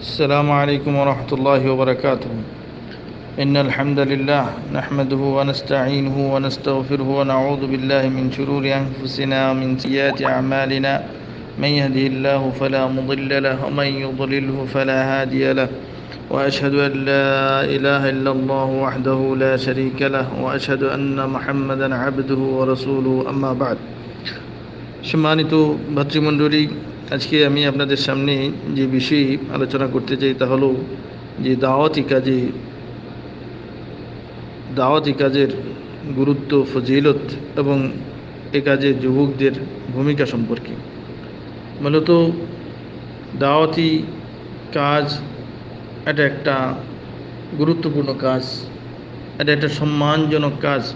السلام عليكم ورحمة الله وبركاته. إن الحمد لله نحمده ونستعينه ونستغفره ونعوذ بالله من شرور أنفسنا ومن سيئات أعمالنا. من يهده الله فلا مضل له ومن يضلله فلا هادي له. وأشهد أن لا إله إلا الله وحده لا شريك له. وأشهد أن محمدا عبده ورسوله. أما بعد. সম্মানিত ভাতৃমণ্ডলী আজকে আমি আপনাদের সামনে যে বিষয়ে আলোচনা করতে চাই তা হলো যে দাওয়াতি কাজে, দাওয়াতি কাজের গুরুত্ব, ফজিলত এবং এ কাজে যুবকদের ভূমিকা সম্পর্কে। মূলত দাওয়াতি কাজ এটা একটা গুরুত্বপূর্ণ কাজ, এটা একটা সম্মানজনক কাজ,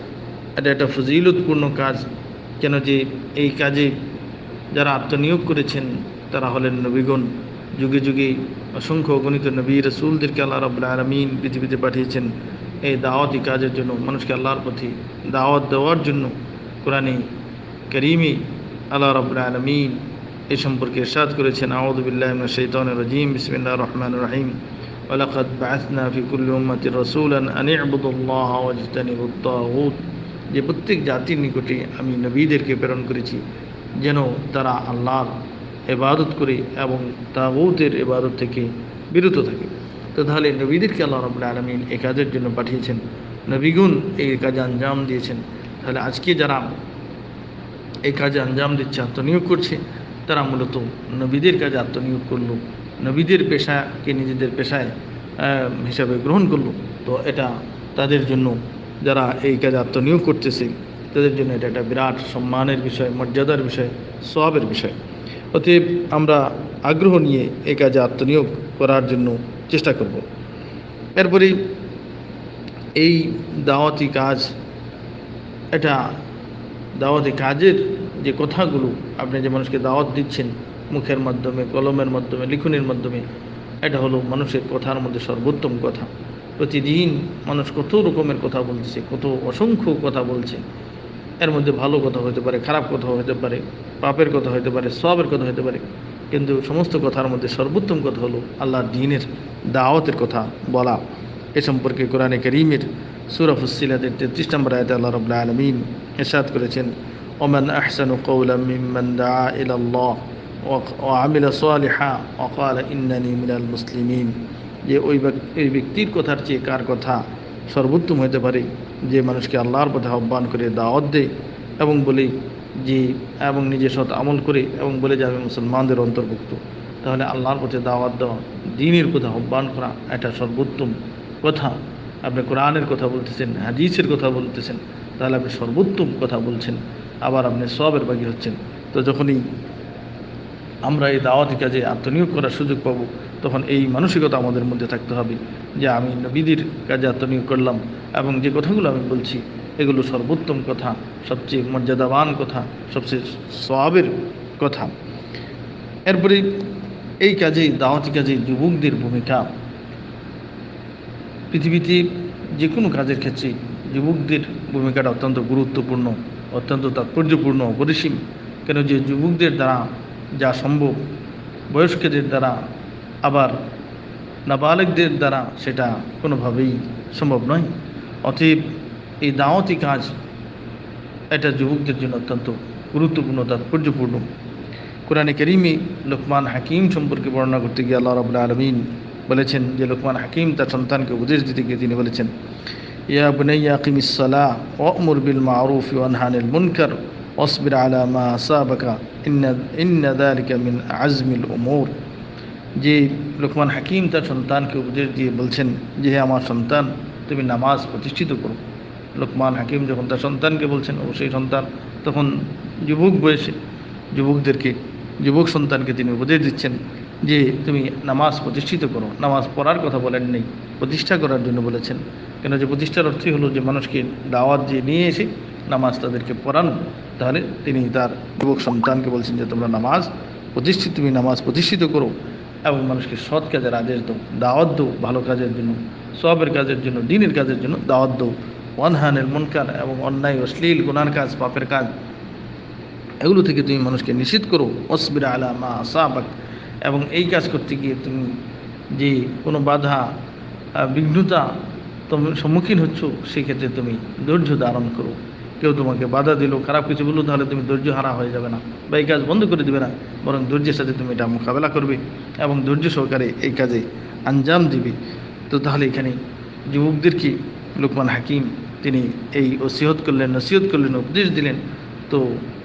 এটা একটা ফজিলতপূর্ণ কাজ। কেন যে এই কাজে যারা আত্মনিয়োগ করেছেন তারা হলেন নবীগণ যুগে যুগে অসংখ্য অগণিত নবী রসুলদেরকে আল্লাহ রবুল্লা আলমিন পৃথিবীতে পাঠিয়েছেন এই দাওয়াতি কাজের জন্য মানুষকে আল্লাহর প্রতি দাওয়াত দেওয়ার জন্য কোরআনে করিমে আল্লাহ রবুল্লা আলমিন এই সম্পর্কে ইরশাদ করেছেন আউদুবিল্লাহ শৈতান রাজিম বিসমিল্লা রহমান রাহিম ولقد بعثنا في كل أمة رسولا أن اعبدوا الله واجتنبوا الطاغوت যে প্রত্যেক জাতির নিকটে আমি নবীদেরকে প্রেরণ করেছি যেন তারা আল্লাহর এবাদত করে এবং তাগুতের এবাদত থেকে বিরত থাকে। তো তাহলে নবীদেরকে আল্লাহ রবুল্লা আলমিন এ কাজের জন্য পাঠিয়েছেন। নবীগুণ এই কাজে আঞ্জাম দিয়েছেন। তাহলে আজকে যারা এই কাজে আঞ্জাম দিচ্ছে, আত্মনিয়োগ করছে, তারা মূলত নবীদের কাজে আত্মনিয়োগ করল। নবীদের পেশাকে নিজেদের পেশায় হিসাবে গ্রহণ করল। তো এটা তাদের জন্য যারা এই কাজে আত্মনিয়োগ করতেছে, তাদের জন্য এটা একটা বিরাট সম্মানের বিষয়, মর্যাদার বিষয় সবের বিষয়। অতএব আমরা আগ্রহ নিয়ে এ কাজে আত্মনিয়োগ করার জন্য চেষ্টা করব। এরপরে এই দাওয়াতি কাজ এটা দাওয়াতি কাজের যে কথাগুলো আপনি যে মানুষকে দাওয়াত দিচ্ছেন, মুখের মাধ্যমে, কলমের মাধ্যমে, লিখনের মাধ্যমে, এটা হলো মানুষের কথার মধ্যে সর্বোত্তম কথা। প্রতিদিন মানুষ কত রকমের কথা বলছে কত অসংখ্য কথা বলছে। এর মধ্যে ভালো কথা হতে পারে, খারাপ কথা হতে পারে, পাপের কথা হতে পারে সবের কথা হতে পারে। কিন্তু সমস্ত কথার মধ্যে সর্বোত্তম কথা হলো আল্লাহর দিনের দাওয়াতের কথা বলা। এ সম্পর্কে কোরআনে করিমের সুরফুসিলাদের তেত্রিশ নম্বর আয়তে আল্লাহ রবুল্লা আলমিন এরশাদ করেছেন, ওমান আহসান কৌলাম মিম্মান দা ইলাল্লাহ আমিলা মুসলিমিন। যে ওই ওই ব্যক্তির কথার চেয়ে কার কথা সর্বোত্তম হতে পারে? যে মানুষকে আল্লাহর পথে আহ্বান করে দাওয়াত দেয় এবং বলে যে এবং নিজের সৎ আমল করে এবং বলে যে আমি মুসলমানদের অন্তর্ভুক্ত। তাহলে আল্লাহর পথে দাওয়াত দেওয়া, দিনের পথে আহ্বান করা, এটা সর্বোত্তম কথা। আপনি কোরআনের কথা বলতেছেন, হাদিসের কথা বলতেছেন, তাহলে আপনি সর্বোত্তম কথা বলছেন। আবার আপনি সবের বাগি হচ্ছেন। তো যখনই আমরা এই দাওয়াতি কাজে আত্মনিয়োগ করার সুযোগ পাব, তখন এই মানসিকতা আমাদের মধ্যে থাকতে হবে যে আমি নবীদের কাজে আত্মনিয়োগ করলাম এবং যে কথাগুলো আমি বলছি, এগুলো সর্বোত্তম কথা, সবচেয়ে মর্যাদাবান কথা, সবচেয়ে সবের কথা। এরপরে এই কাজে, দাওয়াতি কাজে যুবকদের ভূমিকা। পৃথিবীতে যে কোনো কাজের ক্ষেত্রে যুবকদের ভূমিকাটা অত্যন্ত গুরুত্বপূর্ণ, অত্যন্ত তাৎপর্যপূর্ণ, অপরিসীম। কেন যে যুবকদের দ্বারা যা সম্ভব। বয়স্কদের দ্বারা, আবার নাবালকদের দ্বারা সেটা কোনোভাবেই সম্ভব নয়। অতএব এই দাওয়াতি কাজ এটা যুবকদের জন্য অত্যন্ত গুরুত্বপূর্ণ, তাৎপর্যপূর্ণ। কোরআনে করিমে লোকমান হাকিম সম্পর্কে বর্ণনা করতে গিয়ে আল্লাহ রাবুল্লা আলমিন বলেছেন যে লোকমান হাকিম তার সন্তানকে উপদেশ দিতে গিয়ে তিনি বলেছেন, ইয়া বুনাইয়া কিমিসাল্লাহ ওমর বিল মারুফ ওয়ানহানিল মুনকার। অসবির আলা মা সাবাকা ইন্না ইন্না দালিকা মিন আজমিল ওমর যে লোকমান হাকিম তার সন্তানকে উপদেশ দিয়ে বলছেন যে, হে আমার সন্তান, তুমি নামাজ প্রতিষ্ঠিত করো। লোকমান হাকিম যখন তার সন্তানকে বলছেন, অবশ্যই সন্তান, তখন যুবক বয়সে যুবকদেরকে, যুবক সন্তানকে তিনি উপদেশ দিচ্ছেন যে, তুমি নামাজ প্রতিষ্ঠিত করো। নামাজ পড়ার কথা বলেন নেই, প্রতিষ্ঠা করার জন্য বলেছেন। কেন যে প্রতিষ্ঠার অর্থই হলো যে, মানুষকে দাওয়াত দিয়ে নিয়ে এসে নামাজ তাদেরকে পড়ানো। তাহলে তিনি তার যুবক সন্তানকে বলছেন যে, তোমরা নামাজ প্রতিষ্ঠিত, তুমি নামাজ প্রতিষ্ঠিত করো এবং মানুষকে সৎ কাজের আদেশ দাও, দাওয়াত দো ভালো কাজের জন্য সবের কাজের জন্য, দিনের কাজের জন্য দাওয়াত দো ওয়ানহানের মনকার এবং অন্যায়, অশ্লীল, গুনার কাজ, পাপের কাজ, এগুলো থেকে তুমি মানুষকে নিষিদ্ধ করো। অসবির আলা মা আসাবাক। এবং এই কাজ করতে গিয়ে তুমি যে কোনো বাধা বিঘ্নতা তুমি, সম্মুখীন হচ্ছ, সেক্ষেত্রে তুমি ধৈর্য ধারণ করো। কেউ তোমাকে বাধা দিল, খারাপ কিছু বলল, তাহলে তুমি ধৈর্য হারা হয়ে যাবে না। বা এই কাজ বন্ধ করে দিবে না, বরং ধৈর্যের সাথে তুমি এটা মোকাবেলা করবে এবং ধৈর্য সহকারে এই কাজে আঞ্জাম দিবে। তো তাহলে এখানে যুবকদেরকে লোকমান হাকিম, তিনি এই ওসিহত করলেন, নসিহত করলেন, উপদেশ দিলেন। তো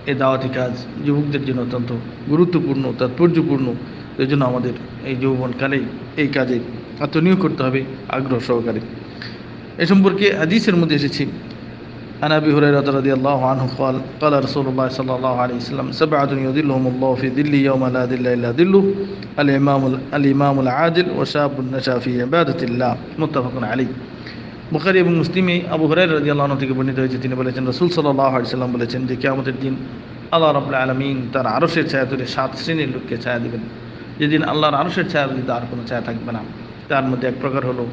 এই দাওয়াতি কাজ যুবকদের জন্য অত্যন্ত গুরুত্বপূর্ণ, তাৎপর্যপূর্ণ। এই জন্য আমাদের এই যৌবনকালেই এই কাজে আত্মনিয়োগ করতে হবে আগ্রহ সহকারে। এ সম্পর্কে হাদিসের মধ্যে এসেছি عن ابي هريره رضي الله عنه قال قال رسول الله صلى الله عليه وسلم سبعه يظلهم الله في ظل يوم لا ظل الا ظله الامام الامام العادل وشاب نشا في عباده الله متفق عليه বুখারি এবং মুসলিমে আবু হরাই রাজি আল্লাহ থেকে বর্ণিত হয়েছে তিনি বলেছেন রসুল সাল্লাহ সাল্লাম বলেছেন যে কেয়ামতের দিন আল্লাহ রবুল্লা আলমিন তার আরসের ছায়া ধরে সাত শ্রেণীর লোককে ছায়া দেবেন যেদিন আল্লাহর আরসের ছায়া দিতে আর কোনো ছায়া থাকবে না তার মধ্যে এক প্রকার হলো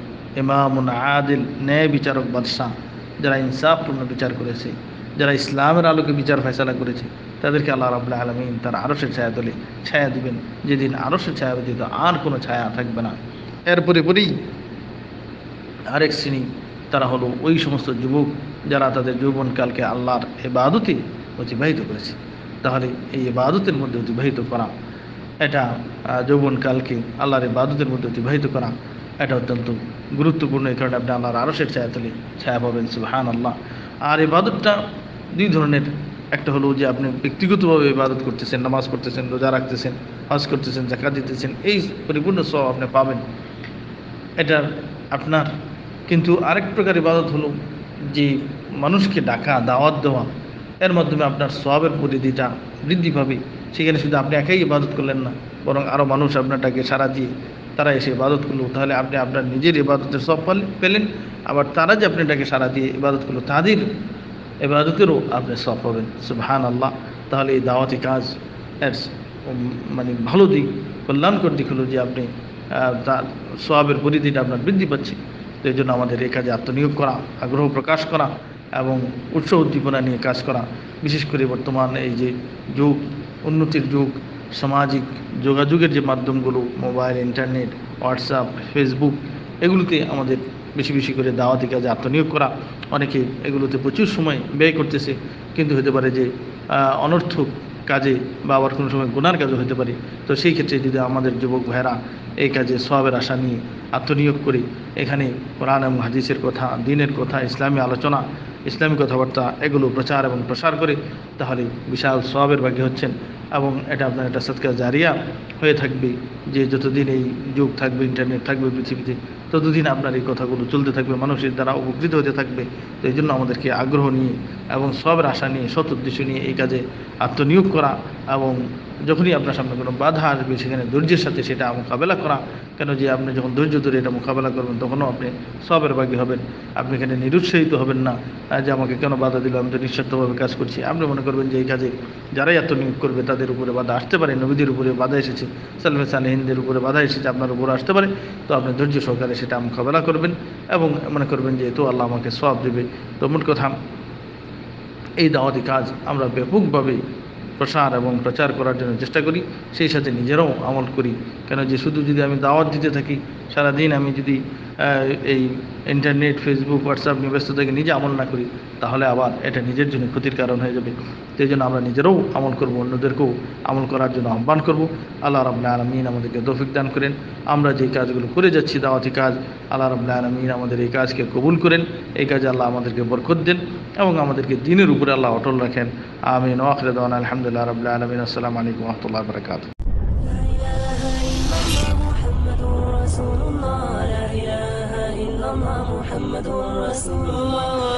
ইমামুন আদিল ন্যায় বিচারক বাদশাহ যারা ইনসাফপূর্ণ বিচার করেছে, যারা ইসলামের আলোকে বিচার ফয়সালা করেছে, তাদেরকে আল্লাহ রাবুল্লাহ আলমিন তার আরসের ছায়া তোলে ছায়া দিবেন। যেদিন আরসের ছায়া ব্যতীত আর কোনো ছায়া থাকবে না। এরপরে পরেই আরেক শ্রেণি, তারা হলো ওই সমস্ত যুবক যারা তাদের যৌবনকালকে আল্লাহর এবাদতে অতিবাহিত করেছে। তাহলে এই এবাদতের মধ্যে অতিবাহিত করা, এটা যৌবনকালকে আল্লাহর এবাদতের মধ্যে অতিবাহিত করা এটা অত্যন্ত গুরুত্বপূর্ণ এই কারণে আপনি আল্লাহর আরসের ছায়া তুলে ছায়া পাবেন সুবাহান আল্লাহ আর ইবাদতটা দুই ধরনের। একটা হলো যে আপনি ব্যক্তিগতভাবে ইবাদত করতেছেন, নামাজ পড়তেছেন, রোজা রাখতেছেন, হজ করতেছেন জাকাত দিতেছেন, এই পরিপূর্ণ সব আপনি পাবেন। এটা আপনার কিন্তু আরেক প্রকার ইবাদত হলো যে মানুষকে ডাকা, দাওয়াত দেওয়া, এর মাধ্যমে আপনার সবের পরিধিটা বৃদ্ধি পাবে। সেখানে শুধু আপনি একাই ইবাদত করলেন না, বরং আরও মানুষ আপনারটাকে সারা দিয়ে তারা এসে ইবাদত করল, তাহলে আপনি আপনার নিজের ইবাদতের সব পাল- পেলেন, আবার তারা যে আপনি এটাকে সারা দিয়ে ইবাদত করল, তাদের এবাদতেরও আপনি সব পাবেন। সুবহান আল্লাহ তাহলে এই দাওয়াতি কাজ এর মানে ভালো দিক, কল্যাণকর দিক হলো যে আপনি তার পরিধিটা আপনার বৃদ্ধি পাচ্ছে। তো এই জন্য আমাদের এই কাজে আত্মনিয়োগ করা, আগ্রহ প্রকাশ করা এবং উৎসাহ উদ্দীপনা নিয়ে কাজ করা। বিশেষ করে বর্তমান এই যে যুগ, উন্নতির যুগ, সামাজিক যোগাযোগের যে মাধ্যমগুলো, মোবাইল, ইন্টারনেট, হোয়াটসঅ্যাপ, ফেসবুক, এগুলোতে আমাদের বেশি বেশি করে দাওয়াতি কাজে আত্মনিয়োগ করা, অনেকে এগুলোতে প্রচুর সময় ব্যয় করতেছে। কিন্তু হতে পারে যে অনর্থক কাজে বা আবার কোনো সময় গুনার কাজও হতে পারে। তো সেই ক্ষেত্রে যদি আমাদের যুবক ভাইয়েরা এই কাজে সবের আশা নিয়ে আত্মনিয়োগ করে, এখানে কোরআন এবং হাদিসের কথা, দিনের কথা, ইসলামী আলোচনা, ইসলামী কথাবার্তা, এগুলো প্রচার এবং প্রসার করে, তাহলে বিশাল সবের ভাগ্য হচ্ছেন। এবং এটা আপনার একটা সৎকার জারিয়া হয়ে থাকবে, যে যতদিন এই যুগ থাকবে ইন্টারনেট থাকবে, পৃথিবীতে, ততদিন আপনার এই কথাগুলো চলতে থাকবে, মানুষের দ্বারা উপকৃত হতে থাকবে। তো এই জন্য আমাদেরকে আগ্রহ নিয়ে এবং সব আশা নিয়ে, সৎ উদ্দেশ্য নিয়ে এই কাজে আত্মনিয়োগ করা এবং যখনই আপনার সামনে কোনো বাধা আসবে, সেখানে ধৈর্যের সাথে সেটা মোকাবেলা করা, কেন যে আপনি যখন ধৈর্য ধরে এটা মোকাবেলা করবেন, তখনও আপনি সবের বাকি হবেন। আপনি এখানে নিরুৎসাহিত হবেন না যে আমাকে কেন বাধা দিল, আমি তো নিঃস্বার্থভাবে কাজ করছি। আপনি মনে করবেন যে এই কাজে যারাই আত্মনিয়োগ করবে, তাদের উপরে বাধা আসতে পারে, নবীদের উপরে বাধা এসেছে, সালমে সালেহিনদের উপরে বাধা এসেছে, আপনার উপরে আসতে পারে। তো আপনি ধৈর্য সহকারে সেটা মোকাবেলা করবেন এবং মনে করবেন যে তো আল্লাহ আমাকে সব দেবে। তো মোট কথা, এই দাওয়াতি কাজ আমরা ব্যাপকভাবে প্রসার এবং প্রচার করার জন্য চেষ্টা করি, সেই সাথে নিজেরাও আমল করি। কেন যে শুধু যদি আমি দাওয়াত দিতে থাকি, সারাদিন আমি যদি এই ইন্টারনেট ফেসবুক হোয়াটসঅ্যাপ নিয়ে ব্যস্ত থেকে নিজে আমল না করি, তাহলে আবার এটা নিজের জন্য ক্ষতির কারণ হয়ে যাবে। সেই জন্য আমরা নিজেরাও আমল করব, অন্যদেরকেও আমল করার জন্য আহ্বান করব। আল্লাহ রাবুল্লাহ আলমিন আমাদেরকে তৌফিক দান করেন। আমরা যে কাজগুলো করে যাচ্ছি, দাওয়াতি কাজ, আল্লাহ রাবুল্লাহ আলমিন আমাদের এই কাজকে কবুল করেন। এই কাজে আল্লাহ আমাদেরকে বরকত দেন এবং আমাদেরকে দিনের উপরে আল্লাহ অটল রাখেন। আমিন। ওয়াখরদান আলহামদুলিল্লাহ রাবুল্লাহ আলমিন। আসসালামু আলাইকুম রহমতুল্লাহ বরকাত محمد رسول الله